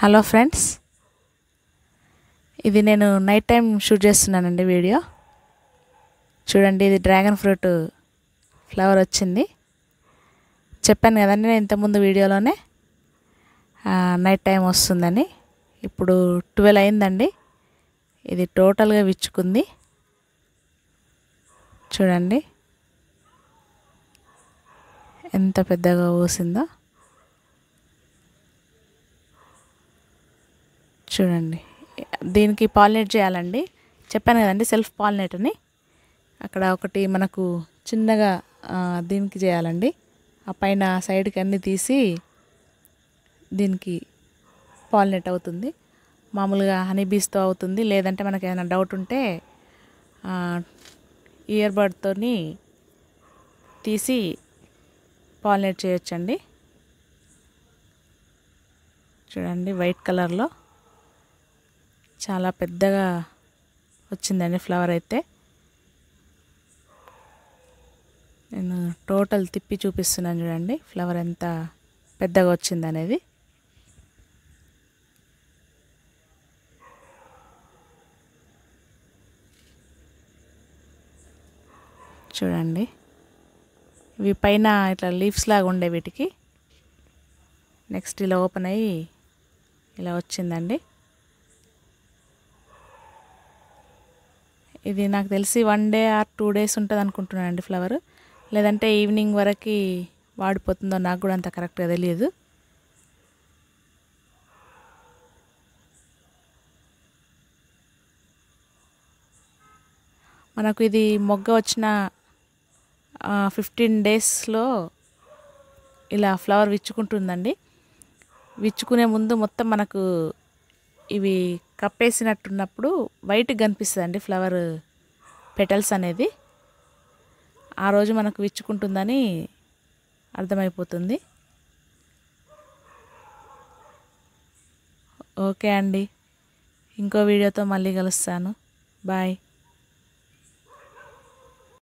Hello friends. ఇది నేను night time shoot చేస్తున్నానండి వీడియో. చూడండి ఇది డ్రాగన్ ఫ్రూట్ ఫ్లవర్ వచ్చింది. చెప్పాను కదండి నేను ఇంతకుముందు వీడియోలోనే. నైట్ టైం వస్తుందని. ఇప్పుడు ట్వెల్వ్ అయిందండి. ఇది టోటల్గా విచ్చుకుంది. చూడండి. ఎంత పెద్దగా పూసిందో చూడండి. దీనికి పాలినేట్ చేయాలండి. చెప్పాను కదండి సెల్ఫ్ పాలినేట్ అని అక్కడ ఒకటి మనకు చిన్నగా దీనికి చేయాలండి. ఆ పైన సైడ్కి అన్నీ తీసి దీనికి పాలినేట్ అవుతుంది. మామూలుగా హనీ బీస్తో అవుతుంది. లేదంటే మనకి ఏమైనా డౌట్ ఉంటే ఇయర్ బడ్తోని తీసి పాలినేట్ చేయొచ్చండి. చూడండి వైట్ కలర్లో. చాలా పెద్దగా వచ్చిందండి ఫ్లవర్ అయితే. నేను టోటల్ తిప్పి చూపిస్తున్నాను చూడండి ఫ్లవర్ ఎంత పెద్దగా వచ్చిందనేది. చూడండి ఇవి పైన ఇట్లా లీవ్స్ లాగా ఉండే వీటికి. నెక్స్ట్ ఇలా ఓపెన్ అయ్యి ఇలా వచ్చిందండి. ఇది నాకు తెలిసి one day or two days ఉంటుంది అనుకుంటున్నానండి ఫ్లవర్. లేదంటే ఈవినింగ్ వరకు వాడిపోతుందో నాకు కూడా అంత కరెక్ట్గా తెలియదు. మనకు ఇది మొగ్గ వచ్చిన ఫిఫ్టీన్ డేస్లో ఇలా ఫ్లవర్ విచ్చుకుంటుందండి. విచ్చుకునే ముందు మొత్తం మనకు ఇవి కప్పేసినట్టున్నప్పుడు వైట్ కనిపిస్తుందండి ఫ్లవర్ పెటల్స్ అనేది. ఆ రోజు మనకు విచ్చుకుంటుందని అర్థమైపోతుంది. ఓకే అండి. ఇంకో వీడియోతో మళ్ళీ కలుస్తాను. బాయ్.